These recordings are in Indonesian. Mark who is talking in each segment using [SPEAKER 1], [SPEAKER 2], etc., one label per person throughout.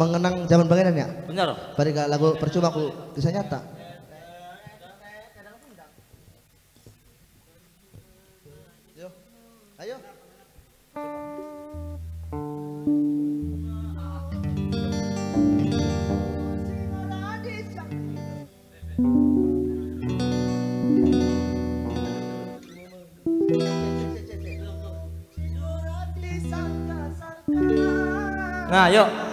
[SPEAKER 1] mengenang zaman pangeran ya.
[SPEAKER 2] Bener.
[SPEAKER 1] Bari gak lagu percuma aku kisah nyata. Ayo. Ayo.
[SPEAKER 2] Nah, yuk.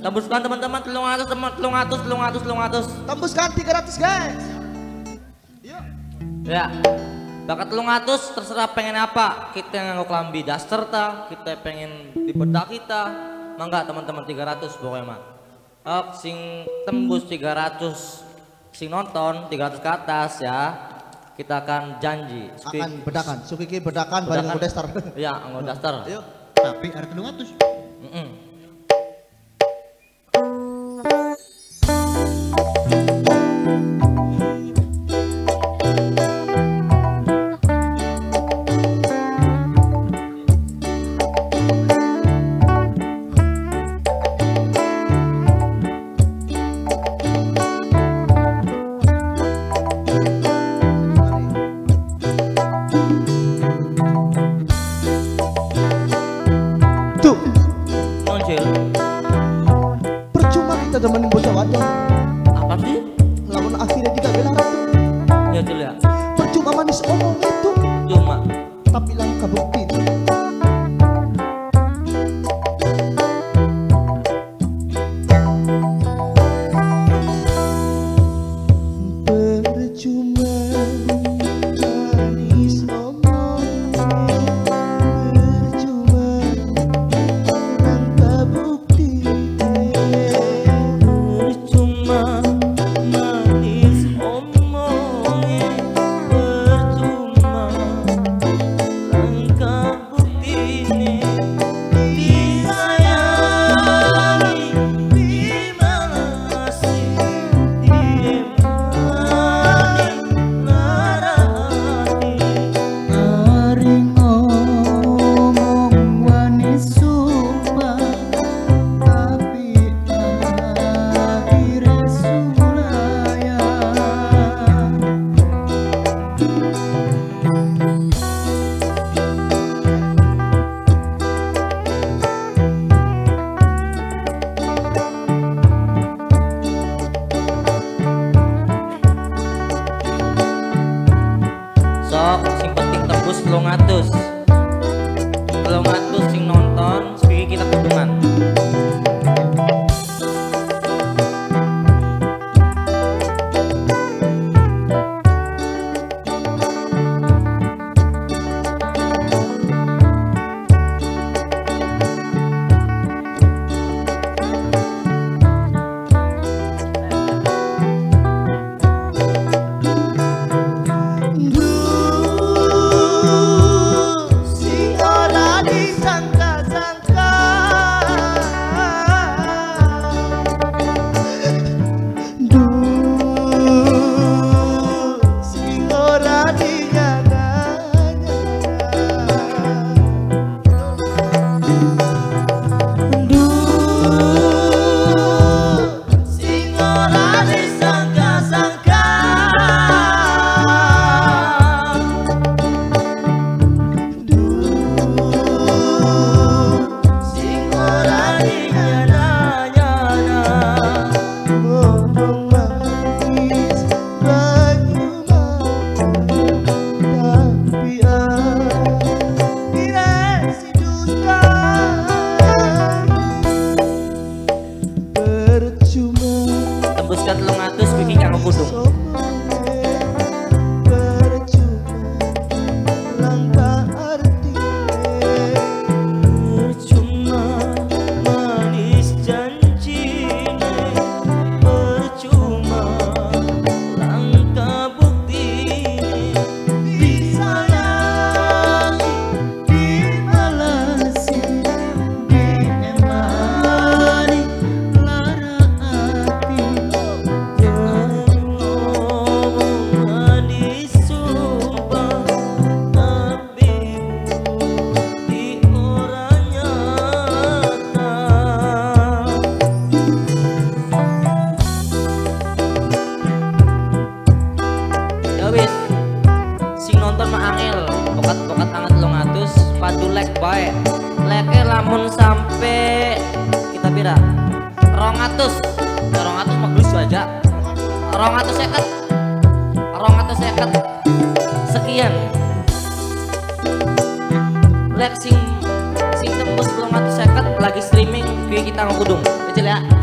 [SPEAKER 2] Tembuskan teman-teman telung atus, teman telung atus, telung atus, telung atus.
[SPEAKER 1] Tembuskan 300 guys. Yuk.
[SPEAKER 2] Ya. Bakat telung atus terserah pengen apa. Kita nganggo kelambi daster ta, kita pengen di bedak kita. Mangga teman-teman 300 pokoknya mah. Up sing tembus 300 sing nonton 300 ke atas ya. Kita akan janji speak-
[SPEAKER 1] Akan bedakan. Sukiki bedakan
[SPEAKER 2] bedakan.
[SPEAKER 1] nganggo daster.
[SPEAKER 2] Iya, daster.
[SPEAKER 1] Ayo.
[SPEAKER 3] Tapi ada telung atus.
[SPEAKER 2] Mm-mm. Ya Cil tembus telung atus Telung
[SPEAKER 3] atus sing nonton Sepiki kita kudungan penonton
[SPEAKER 2] maangil pokat-pokat angat lo ngatus padu lek baik leke lamun sampai kita pira rongatus ya, rongatus maglus aja. Rongatus seket. Rongatus seket. Sekian. Like sing sing tembus rongatus seket lagi streaming gue kita ngekudung kecil ya.